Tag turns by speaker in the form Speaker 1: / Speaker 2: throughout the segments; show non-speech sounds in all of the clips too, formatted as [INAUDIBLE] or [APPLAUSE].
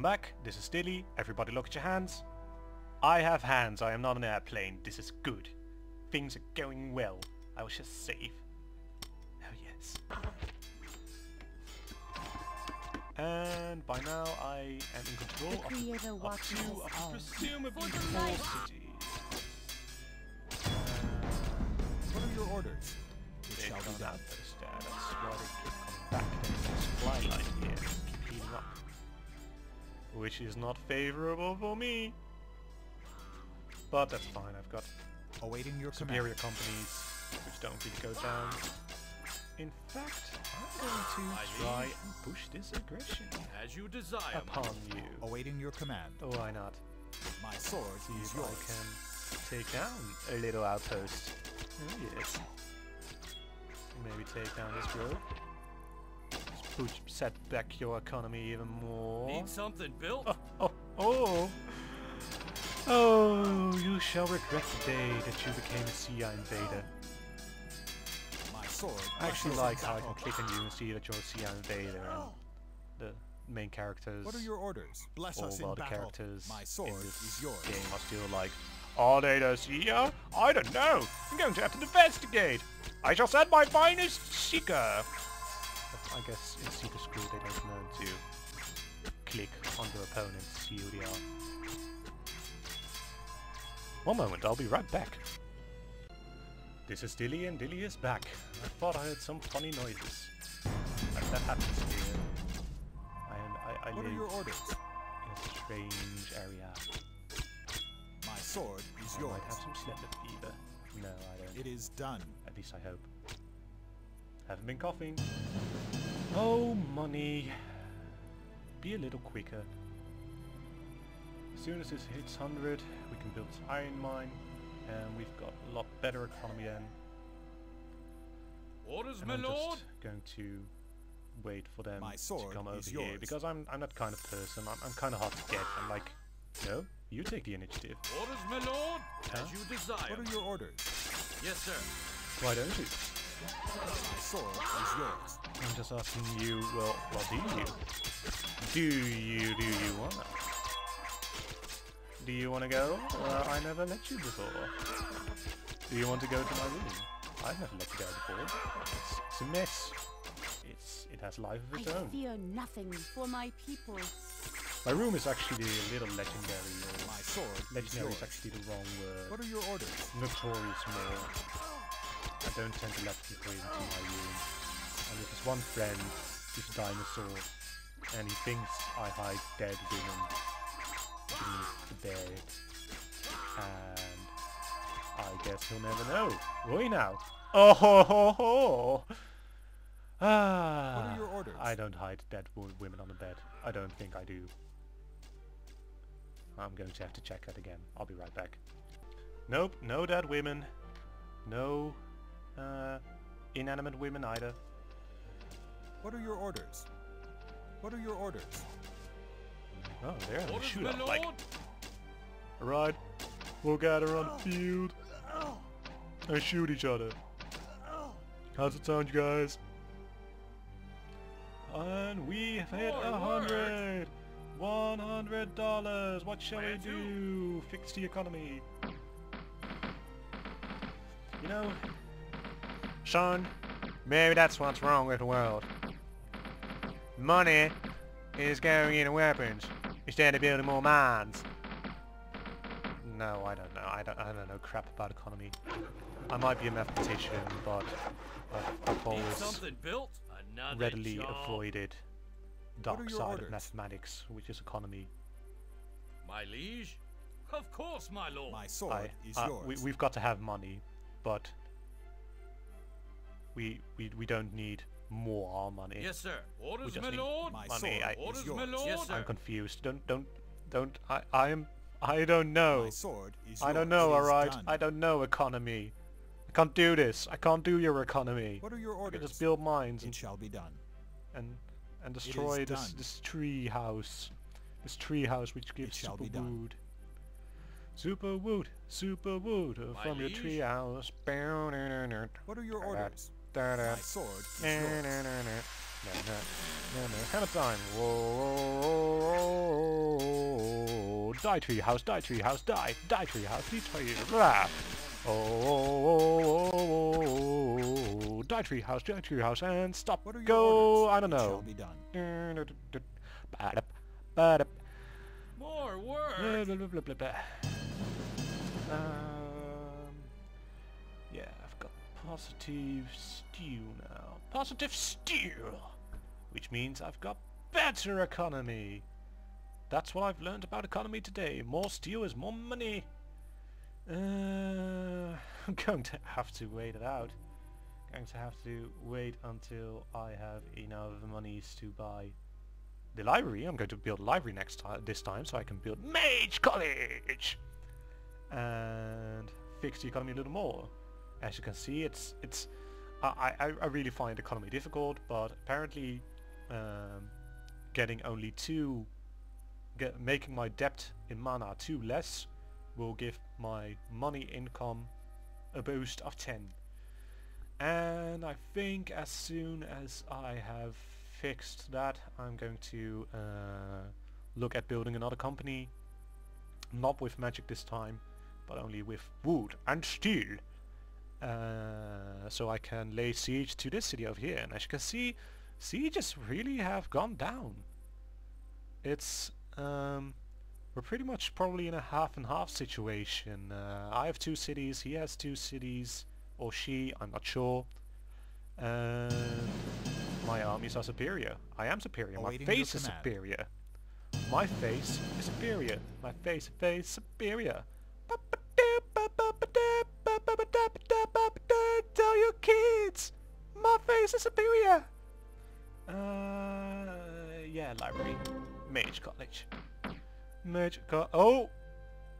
Speaker 1: Welcome back, this is Dilly. Everybody look at your hands. I have hands, I am not an airplane. This is good. Things are going well. I was just safe. Oh yes. And by now I am in control
Speaker 2: The
Speaker 1: of,
Speaker 2: Creator
Speaker 1: the, of two of
Speaker 2: all.
Speaker 1: presumably
Speaker 2: For the
Speaker 1: four
Speaker 2: light.
Speaker 1: cities.
Speaker 3: What are your orders? It shall be
Speaker 1: gone
Speaker 3: done.
Speaker 1: out those there, that's why they keep coming back. There's a supply line Which is not favorable for me. But that's fine, I've got
Speaker 3: Awaiting your
Speaker 1: superior
Speaker 3: command.
Speaker 1: companies which don't really go down. In fact, I'm going to try and push this aggression
Speaker 4: As you desire.
Speaker 1: upon you.
Speaker 3: Awaiting your command.
Speaker 1: Oh, why not?
Speaker 3: My sword
Speaker 1: See
Speaker 3: is
Speaker 1: if
Speaker 3: yours.
Speaker 1: I can take down a little outpost. Oh yes. Maybe take down this grove. Push, set back your economy even more.
Speaker 4: Need something built?
Speaker 1: Oh, oh, oh! Oh, you shall regret the day that you became a Ceyah invader.
Speaker 3: My sword.
Speaker 1: I actually like how I can click on you and see that you're a Ceyah invader and oh. the main characters,
Speaker 3: What are your orders? Bless
Speaker 1: all
Speaker 3: us in
Speaker 1: other
Speaker 3: battle.
Speaker 1: characters
Speaker 3: My
Speaker 1: in
Speaker 3: sword
Speaker 1: this
Speaker 3: is yours.
Speaker 1: game are still like, are they the Ceyah? I don't know. I'm going to have to investigate. I shall send my finest seeker. But I guess in seeker school they don't learn to click on their opponents, see who they are. One moment, I'll be right back. This is Dilly and Dilly is back. I thought I heard some funny noises. That, that happens here. I, am, I, I
Speaker 3: What are your orders?
Speaker 1: in a strange area.
Speaker 3: My sword is
Speaker 1: I
Speaker 3: yours.
Speaker 1: might have some Slender fever. No, I don't.
Speaker 3: It is done.
Speaker 1: At least I hope. Haven't been coughing. Oh, money. Be a little quicker. As soon as this hits 100, we can build this iron mine. And we've got a lot better economy then.
Speaker 4: Orders,
Speaker 1: And
Speaker 4: my
Speaker 1: I'm
Speaker 4: lord?
Speaker 1: just going to wait for them to come over
Speaker 3: is
Speaker 1: here. Because I'm, I'm that kind of person. I'm, I'm kind of hard to get. I'm like, no, you take the initiative.
Speaker 4: Orders, my lord?
Speaker 1: Huh?
Speaker 4: As you desire.
Speaker 3: What are your orders?
Speaker 4: Yes, sir.
Speaker 1: Why don't you?
Speaker 3: My sword is yours.
Speaker 1: I'm just asking you, well, what do you? Do you, do you wanna? Do you wanna go? Well, I never let you before. Do you want to go to my room? I've never let you go before. It's, it's a mess. It's, it has life of
Speaker 2: I
Speaker 1: its own.
Speaker 2: fear nothing for my people.
Speaker 1: My room is actually a little legendary. Uh,
Speaker 3: My sword
Speaker 1: legendary
Speaker 3: yours.
Speaker 1: is actually the wrong word.
Speaker 3: What are your orders?
Speaker 1: notorious more. I don't tend to let people into my room. And there's this one friend, this dinosaur, and he thinks I hide dead women beneath the bed. And I guess he'll never know. Will he now? Oh ho ho ho! Ah,
Speaker 3: your orders?
Speaker 1: I don't hide dead women on the bed. I don't think I do. I'm going to have to check that again. I'll be right back. Nope, no dead women. No uh, inanimate women either.
Speaker 3: What are your orders? What are your orders?
Speaker 1: Oh, they're having a shoot
Speaker 4: my
Speaker 1: up.
Speaker 4: lord?
Speaker 1: Like, alright, we'll gather on the field and shoot each other. How's it sound, you guys? And we have hit a
Speaker 4: work.
Speaker 1: hundred! One hundred dollars! What shall we
Speaker 4: Where to?
Speaker 1: do? Fix the economy. You know, son, maybe that's what's wrong with the world. Money is going into weapons instead of building more mines. No, I don't know. I don't. I don't know crap about economy. I might be a mathematician, but I've, I've always
Speaker 4: something built? Another
Speaker 1: readily
Speaker 4: job.
Speaker 1: avoided dark side
Speaker 3: orders?
Speaker 1: of mathematics, which is economy.
Speaker 4: My liege? Of course, my lord.
Speaker 3: My sword
Speaker 1: I,
Speaker 3: is
Speaker 1: uh,
Speaker 3: yours.
Speaker 1: we, we've got to have money, but we we we don't need more money.
Speaker 4: Yes, sir. Orders, my
Speaker 1: need
Speaker 4: lord?
Speaker 3: My
Speaker 1: money,
Speaker 3: sword
Speaker 1: I-
Speaker 3: is
Speaker 4: Orders,
Speaker 3: yours.
Speaker 4: my lord? Yes, sir.
Speaker 1: I'm confused. Don't don't don't. I I'm I don't know.
Speaker 3: My sword is
Speaker 1: I don't know.
Speaker 3: It
Speaker 1: All
Speaker 3: is
Speaker 1: right.
Speaker 3: done.
Speaker 1: I don't know economy. I can't do this. I can't do your economy.
Speaker 3: What are your
Speaker 1: I can just build mines And, It
Speaker 3: shall be done.
Speaker 1: and, and destroy this
Speaker 3: done.
Speaker 1: this tree house. This tree house which gives
Speaker 3: shall
Speaker 1: super
Speaker 3: be done.
Speaker 1: wood. Super wood, super wood uh,
Speaker 4: My
Speaker 1: from your tree house.
Speaker 3: What are your orders? My sword is
Speaker 1: time. Whoa, die tree house, die tree house, die, die tree house, die tree, blah. Oh, die tree house, die tree house, and stop.
Speaker 3: What are your
Speaker 1: Go. I don't
Speaker 3: shall
Speaker 1: know.
Speaker 3: be done.
Speaker 1: Ba-da, ba-da.
Speaker 4: More work.
Speaker 1: Blah, blah, blah, blah, blah, blah. Positive stew now. Positive stew! Which means I've got better economy. That's what I've learned about economy today. More steel is more money. Uh, [LAUGHS] I'm going to have to wait it out. I'm Going to have to wait until I have enough monies to buy the library. I'm going to build a library next time, this time, so I can build Mage College and fix the economy a little more. As you can see, it's it's I I, I really find economy difficult, but apparently um, getting only two, get making my debt in mana two less, will give my money income a boost of 10. And I think as soon as I have fixed that, I'm going to uh, look at building another company. Not with magic this time, but only with wood and steel. Uh, so I can lay siege to this city over here. And as you can see, sieges really have gone down. It's um, we're pretty much probably in a half and half situation. Uh, I have two cities, he has two cities, or she, I'm not sure. And my armies are superior. I am superior. My face is superior. My face is superior. My face is face superior. Tell your kids, my face is superior. Uh, yeah, library, mage college, mage co- Oh,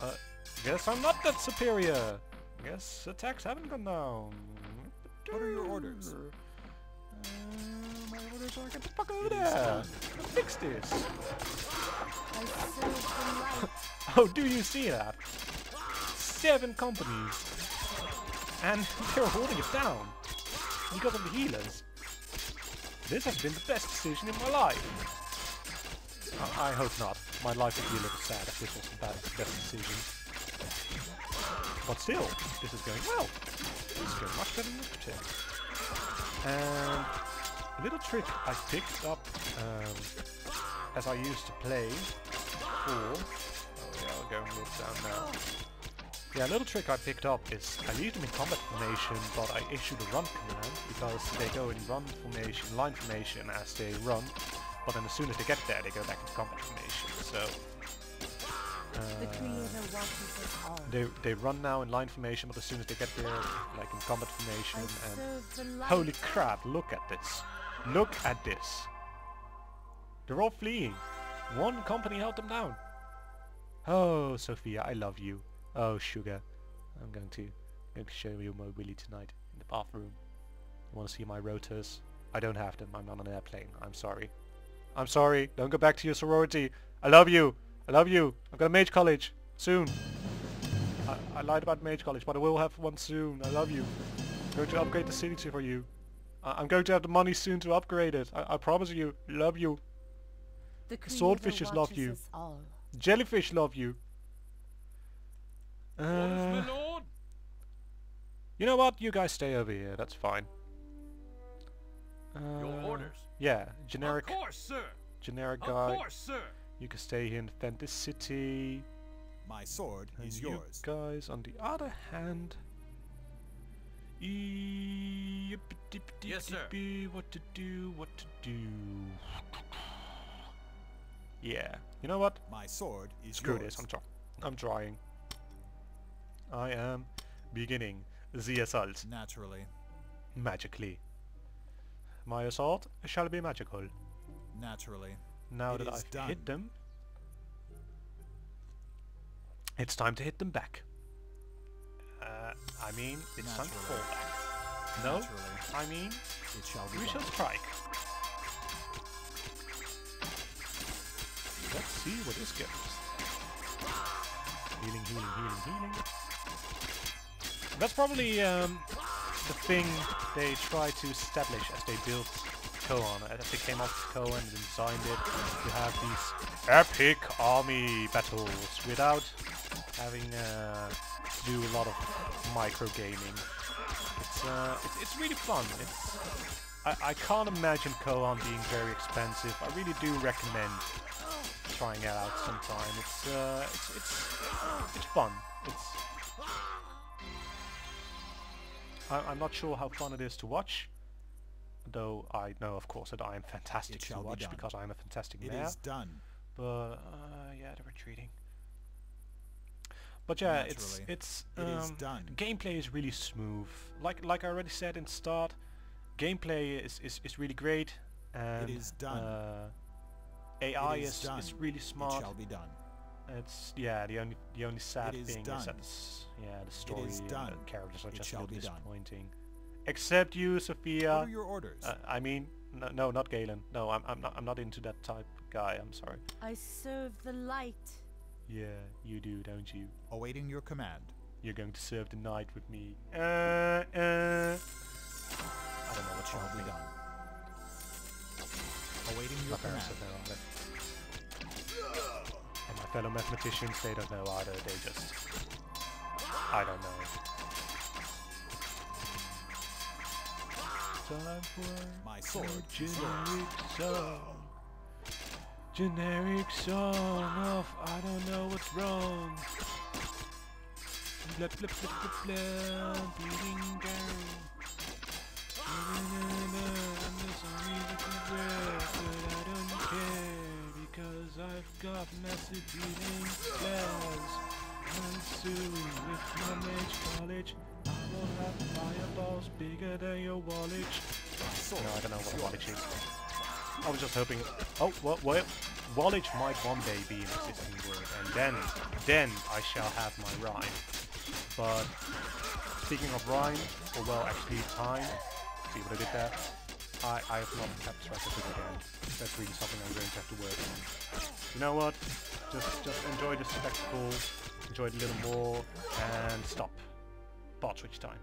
Speaker 1: uh, guess I'm not that superior. Guess attacks haven't gone down.
Speaker 3: What are your orders?
Speaker 1: Uh, my orders are get the fuck over
Speaker 3: It is
Speaker 1: there. Fix this.
Speaker 2: I serve the light.
Speaker 1: Oh, do you see that? Seven companies. And [LAUGHS] they're holding it down. Because of the healers. This has been the best decision in my life. I, I hope not. My life would be a little sad if this was the best decision. But still, this is going well. This is going much better than. And a little trick I picked up um, as I used to play for Oh yeah, I'll go and look down now. Yeah, a little trick I picked up is I leave them in combat formation, but I issue the run command because they go in run formation, line formation as they run, but then as soon as they get there, they go back into combat formation. So uh,
Speaker 2: Creator watches us all.
Speaker 1: they they run now in line formation, but as soon as they get there, like in combat formation, and
Speaker 2: serve the light.
Speaker 1: holy crap! Look at this! Look at this! They're all fleeing. One company held them down. Oh, Sofiya, I love you. Oh, sugar. I'm going to going to show you my willy tonight in the bathroom. You want to see my rotors? I don't have them. I'm not on an airplane. I'm sorry. I'm sorry. Don't go back to your sorority. I love you. I love you. I'm going to Mage College soon. I, I lied about Mage College, but I will have one soon. I love you. I'm going to upgrade the city for you. I, I'm going to have the money soon to upgrade it. I, I promise you. Love you.
Speaker 2: The
Speaker 1: swordfishes love you. Jellyfish love you.
Speaker 4: Orders,
Speaker 1: Uh,
Speaker 4: lord.
Speaker 1: you know what? You guys stay over here. That's fine.
Speaker 4: Your
Speaker 1: Uh,
Speaker 4: orders.
Speaker 1: Yeah, generic,
Speaker 4: Of course, sir.
Speaker 1: generic
Speaker 4: Of
Speaker 1: guy.
Speaker 4: course, sir.
Speaker 1: You can stay here and defend this city.
Speaker 3: My sword
Speaker 1: And
Speaker 3: is
Speaker 1: you
Speaker 3: yours.
Speaker 1: guys, on the other hand,
Speaker 4: Yes, sir.
Speaker 1: What to do? What to do? Yeah. You know what?
Speaker 3: My sword is
Speaker 1: Screw
Speaker 3: yours.
Speaker 1: this. I'm trying. I'm trying. I am beginning the assault
Speaker 3: Naturally.
Speaker 1: magically. My assault shall be magical.
Speaker 3: Naturally.
Speaker 1: Now
Speaker 3: It
Speaker 1: that I've
Speaker 3: done.
Speaker 1: hit them, it's time to hit them back. Uh, I mean, it's time to fall back. No,
Speaker 3: Naturally.
Speaker 1: I mean,
Speaker 3: It shall be
Speaker 1: we shall strike. Let's see what this gives. Healing, healing, healing, healing. That's probably um, the thing they try to establish as they build Kohan. As it came off Kohan and designed it, you have these epic army battles without having uh, to do a lot of micro gaming. It's uh, it's, it's really fun. It's I, I can't imagine Kohan being very expensive. I really do recommend trying it out sometime. It's uh, it's it's it's fun. It's I, I'm not sure how fun it is to watch, though I know, of course, that I am fantastic to
Speaker 3: shall be
Speaker 1: watch because I am a fantastic
Speaker 3: It
Speaker 1: mayor.
Speaker 3: is done.
Speaker 1: But uh, yeah, they're retreating. But yeah, it's
Speaker 3: Naturally.
Speaker 1: it's
Speaker 3: It is
Speaker 1: um,
Speaker 3: done.
Speaker 1: gameplay is really smooth. Like like I already said in start, gameplay is is, is really great and
Speaker 3: is done.
Speaker 1: Uh, AI
Speaker 3: is
Speaker 1: is,
Speaker 3: done.
Speaker 1: is really
Speaker 3: It
Speaker 1: smart.
Speaker 3: shall be done.
Speaker 1: It's yeah. The only the only sad
Speaker 3: is
Speaker 1: thing is that it's, yeah the story
Speaker 3: is
Speaker 1: and the characters are
Speaker 3: It
Speaker 1: just a little
Speaker 3: be done.
Speaker 1: disappointing. Except you,
Speaker 3: What
Speaker 1: Sofiya.
Speaker 3: are your orders?
Speaker 1: Uh, I mean, no, no, not Galen. No, I'm I'm not I'm not into that type guy. I'm sorry.
Speaker 2: I serve the light.
Speaker 1: Yeah, you do, don't you?
Speaker 3: Awaiting your command.
Speaker 1: You're going to serve the night with me. Uh, uh. I don't know
Speaker 3: It
Speaker 1: what's
Speaker 3: shall
Speaker 1: wrong
Speaker 3: be
Speaker 1: with me.
Speaker 3: done. Awaiting
Speaker 1: My
Speaker 3: your
Speaker 1: parents
Speaker 3: command.
Speaker 1: Fellow mathematicians, they don't know either. They just... I don't know. Time for
Speaker 3: My sword
Speaker 1: a
Speaker 3: is yours.
Speaker 1: generic song. Generic song of I don't know what's wrong. Blah blah blah blah blah, beating down. And the song I've got massive beating flares. And soon with my mage college, I will have fireballs bigger than your wallet. No, I don't know what a wallet is. I was just hoping. Oh, what? What? Wallage might one day be an existing word, and then, then I shall have my rhyme. But speaking of rhyme, or well, actually time. See what I did there? I I have not kept track of it again. That's really something I'm going to have to work on. You know what? Just just enjoy the spectacle, enjoy it a little more, and stop. Switch time.